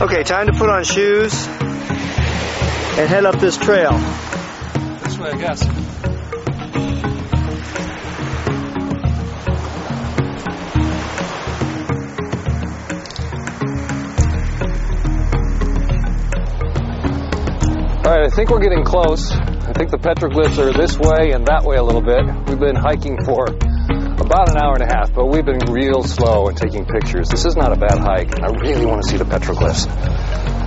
Okay, time to put on shoes and head up this trail. This way, I guess. All right, I think we're getting close. I think the petroglyphs are this way and that way a little bit. We've been hiking for about an hour and a half, but we've been real slow in taking pictures. This is not a bad hike. I really want to see the petroglyphs.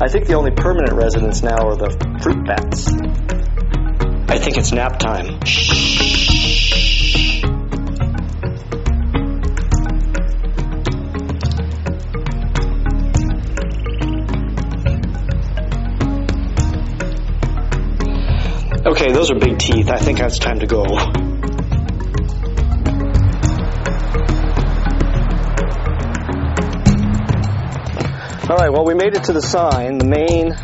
I think the only permanent residents now are the fruit bats. I think it's nap time. Okay, those are big teeth. I think it's time to go. All right, well, we made it to the sign. The main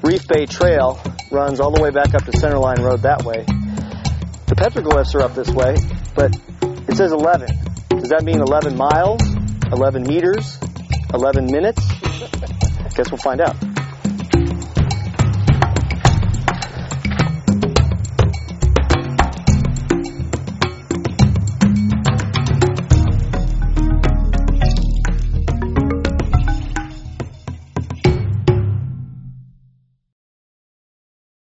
Reef Bay Trail runs all the way back up to Centerline Road that way. The petroglyphs are up this way, but it says 11. Does that mean 11 miles, 11 meters, 11 minutes? Guess we'll find out.